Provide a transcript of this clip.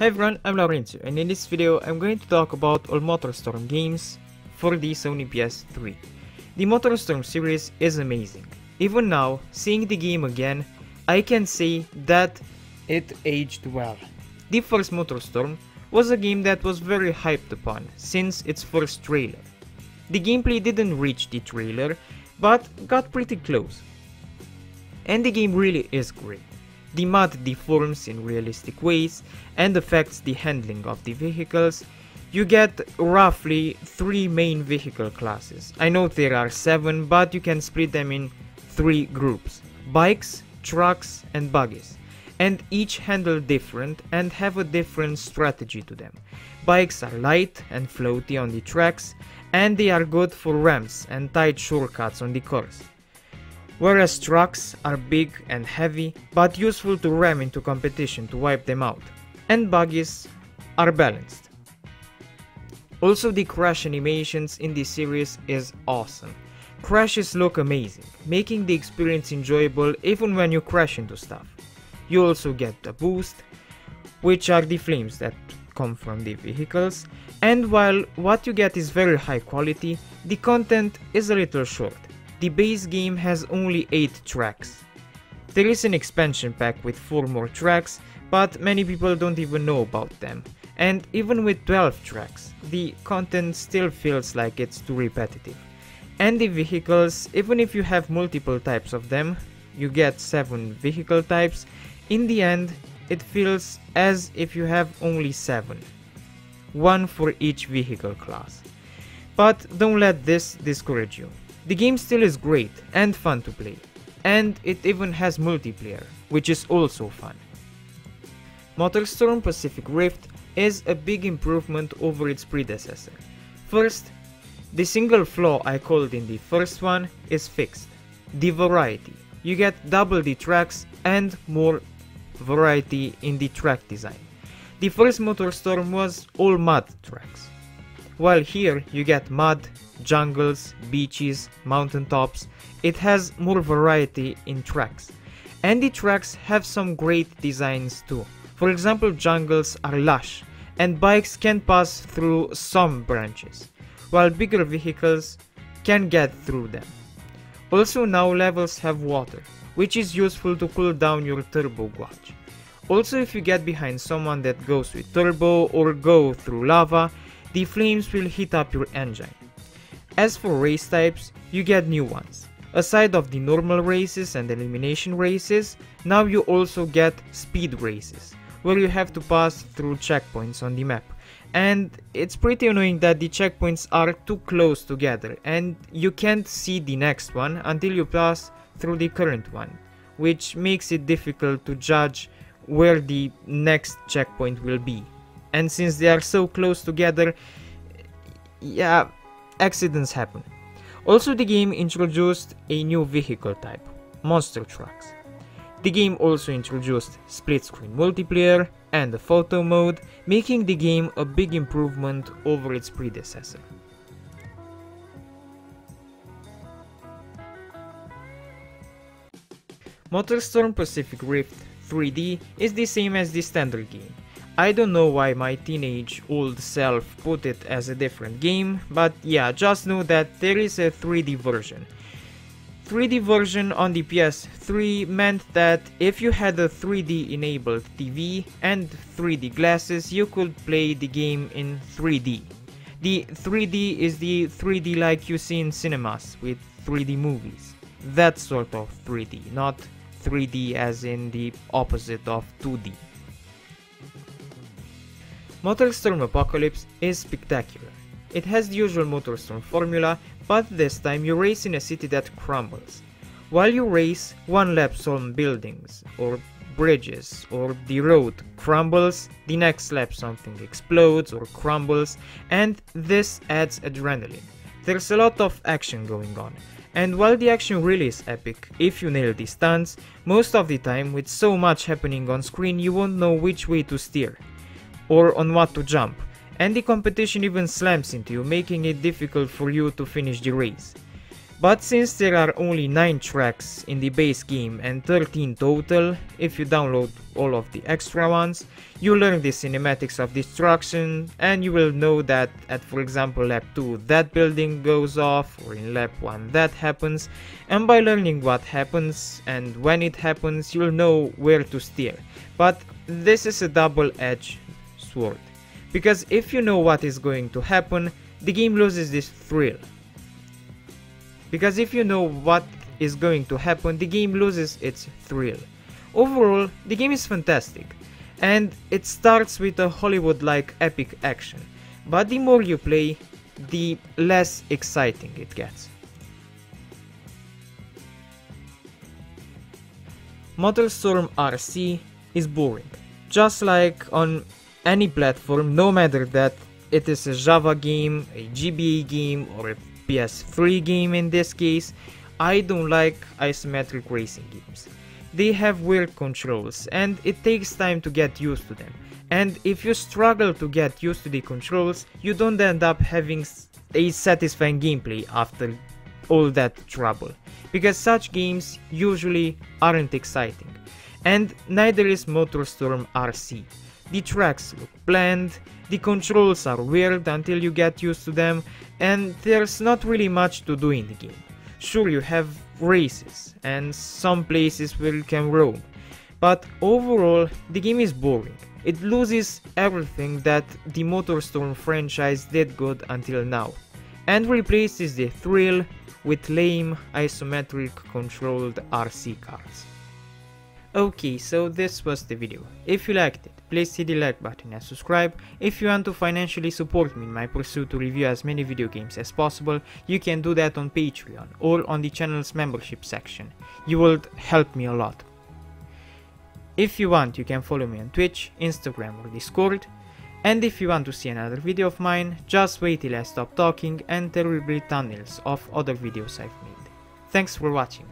Hi everyone, I'm Laurentiu and in this video I'm going to talk about all MotorStorm games for the Sony PS3. The MotorStorm series is amazing. Even now, seeing the game again, I can say that it aged well. The first MotorStorm was a game that was very hyped upon since its first trailer. The gameplay didn't reach the trailer, but got pretty close. And the game really is great. The mud deforms in realistic ways and affects the handling of the vehicles. You get roughly 3 main vehicle classes. I know there are 7 but you can split them in 3 groups. Bikes, trucks and buggies. And each handle different and have a different strategy to them. Bikes are light and floaty on the tracks and they are good for ramps and tight shortcuts on the course whereas trucks are big and heavy but useful to ram into competition to wipe them out, and buggies are balanced. Also the crash animations in this series is awesome. Crashes look amazing, making the experience enjoyable even when you crash into stuff. You also get a boost, which are the flames that come from the vehicles, and while what you get is very high quality, the content is a little short the base game has only 8 tracks. There is an expansion pack with 4 more tracks, but many people don't even know about them. And even with 12 tracks, the content still feels like it's too repetitive. And the vehicles, even if you have multiple types of them, you get 7 vehicle types, in the end it feels as if you have only 7. One for each vehicle class. But don't let this discourage you. The game still is great and fun to play, and it even has multiplayer, which is also fun. MotorStorm Pacific Rift is a big improvement over its predecessor. First, the single flaw I called in the first one is fixed. The variety. You get double the tracks and more variety in the track design. The first MotorStorm was all mud tracks, while here you get mud, jungles, beaches, mountaintops. It has more variety in tracks. And the tracks have some great designs too. For example, jungles are lush and bikes can pass through some branches, while bigger vehicles can get through them. Also now levels have water, which is useful to cool down your turbo gauge. Also if you get behind someone that goes with turbo or go through lava, the flames will heat up your engine. As for race types, you get new ones. Aside of the normal races and elimination races, now you also get speed races, where you have to pass through checkpoints on the map. And it's pretty annoying that the checkpoints are too close together and you can't see the next one until you pass through the current one, which makes it difficult to judge where the next checkpoint will be. And since they are so close together, yeah, accidents happen. Also the game introduced a new vehicle type, monster trucks. The game also introduced split screen multiplayer and a photo mode, making the game a big improvement over its predecessor. MotorStorm Pacific Rift 3D is the same as the standard game, I don't know why my teenage old self put it as a different game, but yeah, just know that there is a 3D version. 3D version on the PS3 meant that if you had a 3D enabled TV and 3D glasses, you could play the game in 3D. The 3D is the 3D like you see in cinemas with 3D movies. That sort of 3D, not 3D as in the opposite of 2D. MotorStorm Apocalypse is spectacular. It has the usual MotorStorm formula, but this time you race in a city that crumbles. While you race, one lap some buildings, or bridges, or the road crumbles, the next lap something explodes or crumbles, and this adds adrenaline. There's a lot of action going on, and while the action really is epic, if you nail the stunts, most of the time with so much happening on screen you won't know which way to steer or on what to jump, and the competition even slams into you, making it difficult for you to finish the race. But since there are only 9 tracks in the base game and 13 total, if you download all of the extra ones, you learn the cinematics of destruction and you will know that at for example lap 2 that building goes off or in lap 1 that happens and by learning what happens and when it happens you'll know where to steer. But this is a double-edged sword. Because if you know what is going to happen, the game loses this thrill because if you know what is going to happen, the game loses its thrill. Overall, the game is fantastic, and it starts with a Hollywood-like epic action, but the more you play, the less exciting it gets. MotorStorm RC is boring, just like on any platform, no matter that it is a Java game, a GBA game, or a PS3 game in this case, I don't like isometric racing games. They have weird controls and it takes time to get used to them. And if you struggle to get used to the controls, you don't end up having a satisfying gameplay after all that trouble. Because such games usually aren't exciting. And neither is MotorStorm RC. The tracks look bland, the controls are weird until you get used to them, and there's not really much to do in the game. Sure, you have races and some places where you can roam, but overall, the game is boring. It loses everything that the MotorStorm franchise did good until now, and replaces the thrill with lame isometric controlled RC cars. Okay, so this was the video. If you liked it, please hit the like button and subscribe. If you want to financially support me in my pursuit to review as many video games as possible, you can do that on Patreon or on the channel's membership section. You would help me a lot. If you want, you can follow me on Twitch, Instagram or Discord. And if you want to see another video of mine, just wait till I stop talking and there will be thumbnails of other videos I've made. Thanks for watching.